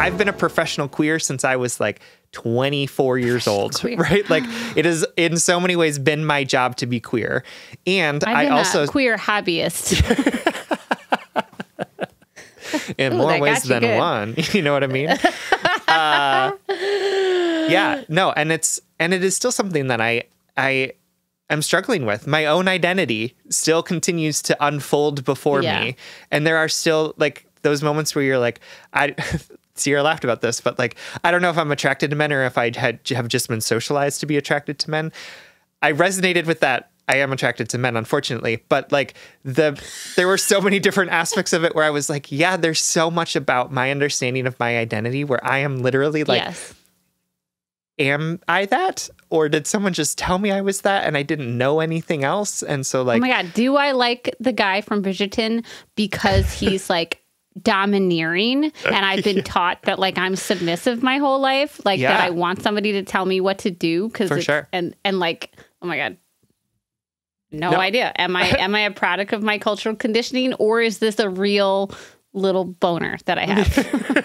I've been a professional queer since I was like 24 years old, Queer. right? Like it has in so many ways been my job to be queer. And I also a queer hobbyist. in Ooh, more ways than good. one. You know what I mean? uh, yeah, no, and it's and it is still something that I I am struggling with. My own identity still continues to unfold before Yeah. me, and there are still like those moments where you're like, I. Sierra laughed about this, but like, I don't know if I'm attracted to men or if I had have just been socialized to be attracted to men. I resonated with that. I am attracted to men, unfortunately, but like the there were so many different aspects of it where I was like, yeah, there's so much about my understanding of my identity where I am literally like, yes. am I that? Or did someone just tell me I was that and I didn't know anything else? And so like, oh my god, do I like the guy from Bridgerton because he's like domineering uh, and I've been taught that like I'm submissive my whole life, like that I want somebody to tell me what to do cuz sure. and and like oh my god. No, No. idea. Am I am I a product of my cultural conditioning or is this a real little boner that I have?